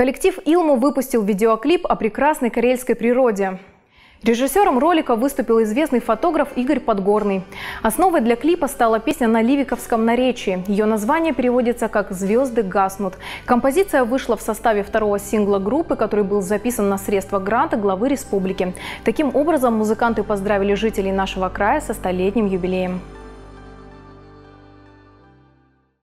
Коллектив «Илму» выпустил видеоклип о прекрасной карельской природе. Режиссером ролика выступил известный фотограф Игорь Подгорный. Основой для клипа стала песня на ливиковском наречии. Ее название переводится как «Звезды гаснут». Композиция вышла в составе второго сингла группы, который был записан на средства гранта главы республики. Таким образом, музыканты поздравили жителей нашего края со столетним юбилеем.